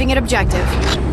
Arriving at objective.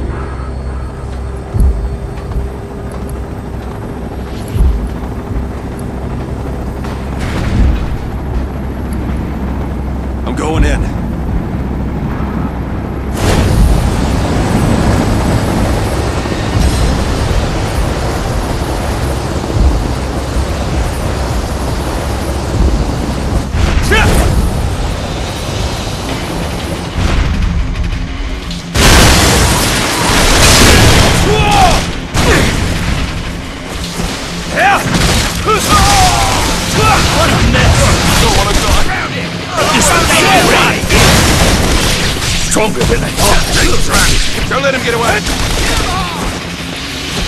Stronger than I thought. Don't let him get away.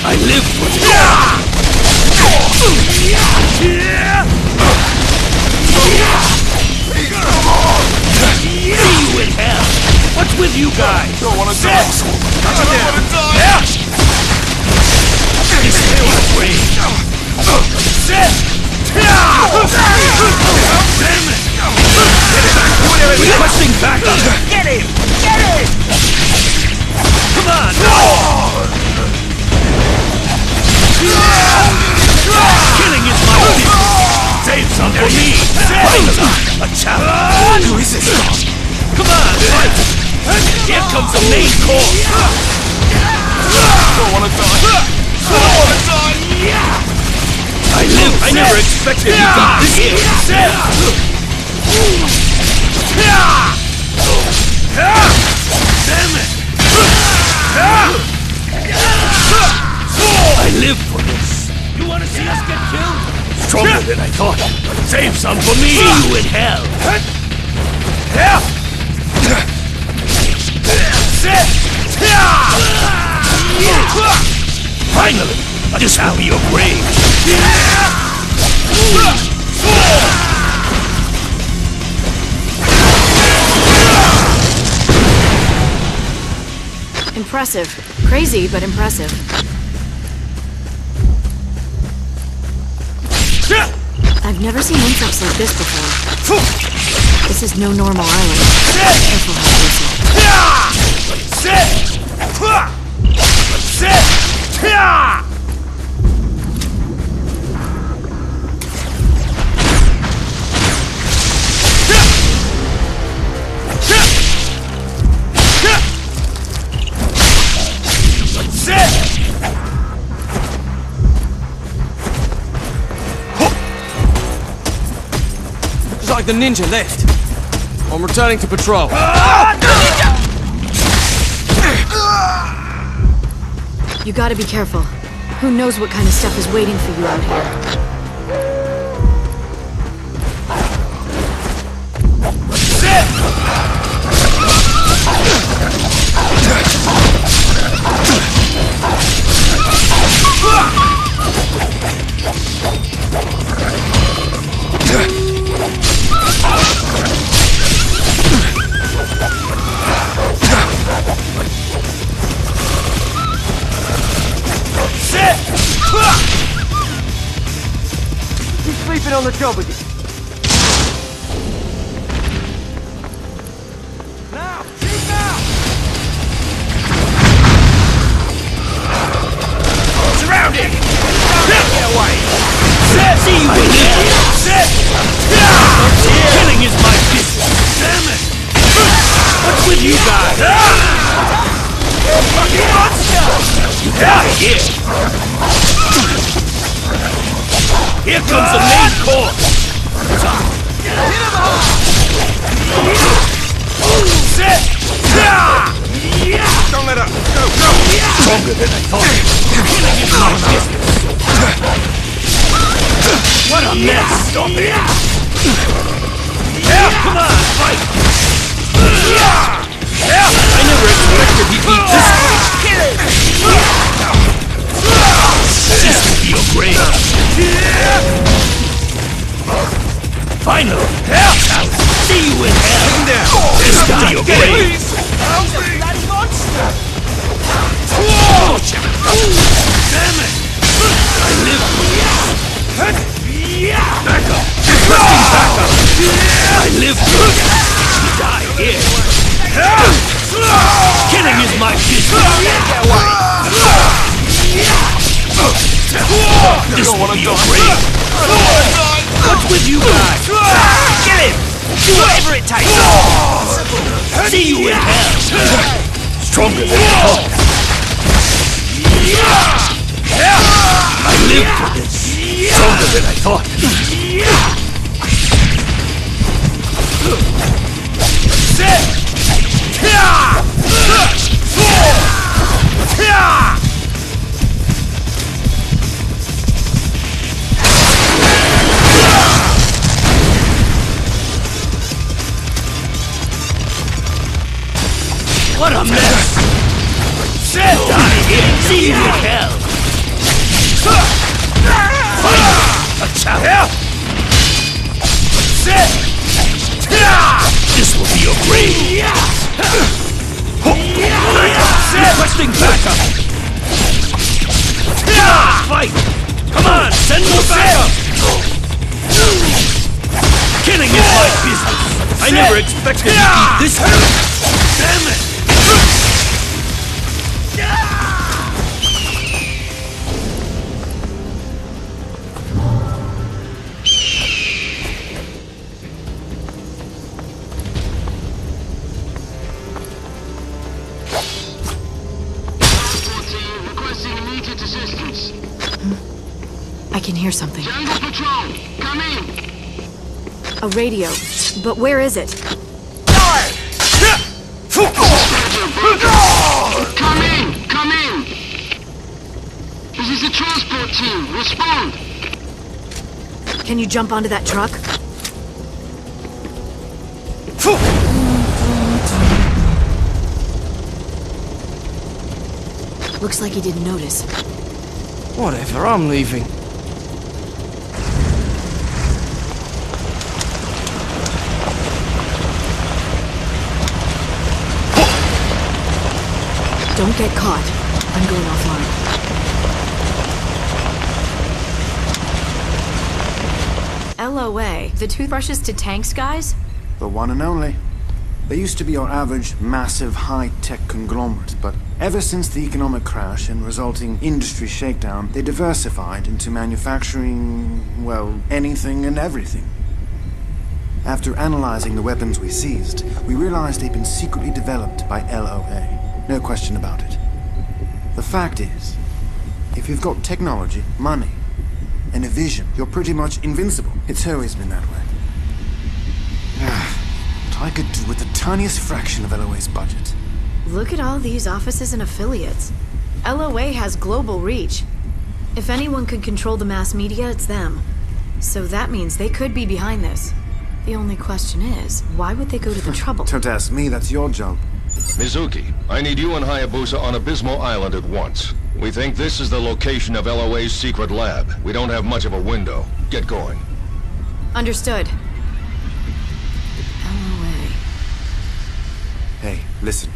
I live for this. See you in hell. What's with you guys? Don't wanna die. I don't wanna die. This is my grave. Sit! Damn it! Backup! Get him! Get him! Come on! No! Killing is my for me! A challenge! Come on! Here comes the main course! Don't wanna die. I live! I never expected you to be here! Damn it! I live for this! You wanna see us get killed? Stronger than I thought! Save some for me! See you in hell! Finally! This will be your grave! Impressive. Crazy, but impressive. I've never seen insects like this before. This is no normal island. Careful how you like the ninja left. I'm returning to patrol. You gotta be careful. Who knows what kind of stuff is waiting for you out here. Now! Shoot now! Get away! You! Killing is my business! Damn it! What's with you guys? Fucking monster! You got it here! Here comes the main course! Don't let up. Go, go. Stronger than I thought. Killing is my business. What a mess! Stop it! Yeah, come on, fight! I never expected he'd be this will be your grave. Finally, I will see you in hell. There. This time your grave. Help me! Damn it! I live Back up! Back up! I live You die here. Killing is my business. Get away! This will be your grave. What's with you guys? Get him! Do whatever it takes! See you in hell! Stronger than thought. I lived for this. Stronger than I thought. What Be your! Requesting backup! Fight! Come on, send more backup! Killing is my business! I never expected this good! Damn it! I can hear something. Jungle Patrol, come in. A radio. But where is it? Come in, come in. This is the transport team. Respond. Can you jump onto that truck? Looks like he didn't notice. Whatever, I'm leaving. Don't get caught. I'm going offline. LOA, the toothbrushes to tanks guys? The one and only. They used to be your average, massive, high-tech conglomerate, but ever since the economic crash and resulting industry shakedown, they diversified into manufacturing, well, anything and everything. After analyzing the weapons we seized, we realized they'd been secretly developed by LOA. No question about it. The fact is, if you've got technology, money, and a vision, you're pretty much invincible. It's always been that way. What I could do with the tiniest fraction of LOA's budget. Look at all these offices and affiliates. LOA has global reach. If anyone could control the mass media, it's them. So that means they could be behind this. The only question is, why would they go to the trouble? Don't ask me, that's your job. Mizuki, I need you and Hayabusa on Abysmal Island at once. We think this is the location of LOA's secret lab. We don't have much of a window. Get going. Understood. LOA. Hey, listen.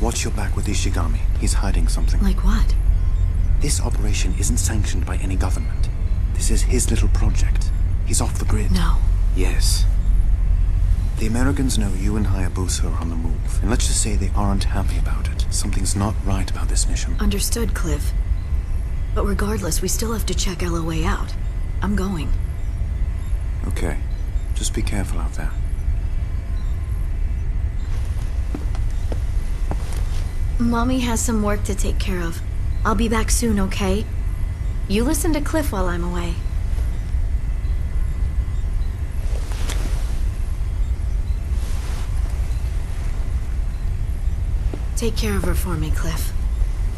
Watch your back with Ishigami. He's hiding something. Like what? This operation isn't sanctioned by any government. This is his little project. He's off the grid. No. Yes. The Americans know you and Hayabusa are on the move, and let's just say they aren't happy about it. Something's not right about this mission. Understood, Cliff. But regardless, we still have to check LOA out. I'm going. Okay. Just be careful out there. Mommy has some work to take care of. I'll be back soon, okay? You listen to Cliff while I'm away. Take care of her for me, Cliff.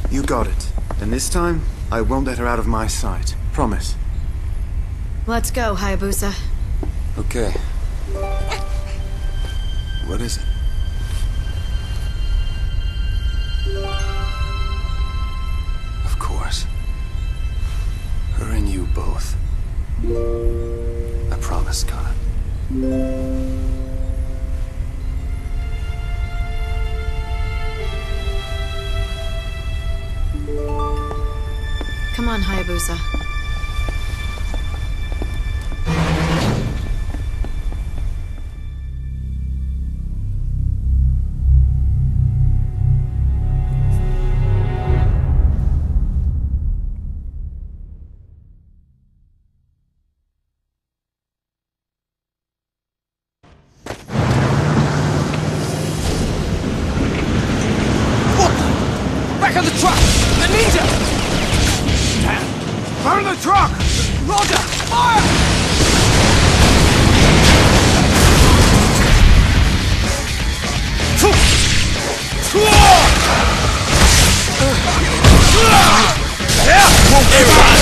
You got it. And this time, I won't let her out of my sight. Promise. Let's go, Hayabusa. Okay. What is it? Of course. Her and you both. I promise, Hayabusa. Back on the truck! Anita! Burn the truck! Roger! Fire! I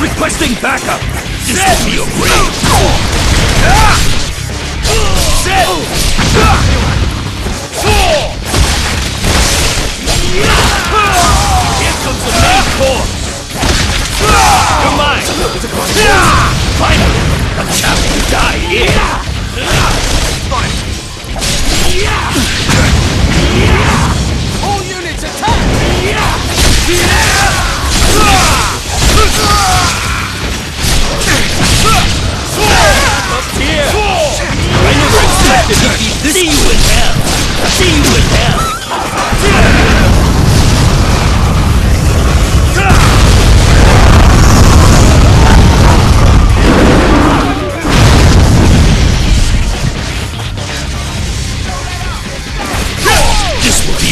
Requesting backup! This will be grave! Set! Here comes the main force! You're mine! Finally! A champion die here! All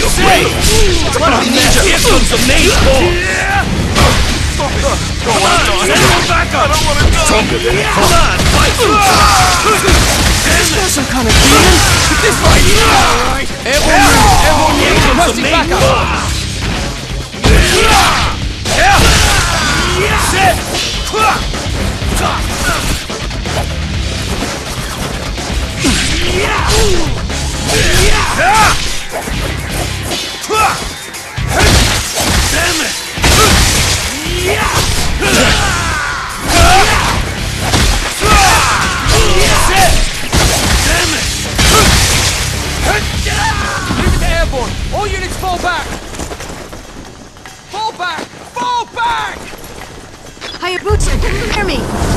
This will be your grave! Here comes the main force! Come on, them back up! Stronger than it Come on, fight! There's some kind of demon! This right here! Alright! Unit! Airborne Here comes the main force! Set! Damn it! Hayabusa, come near me! Heading your way!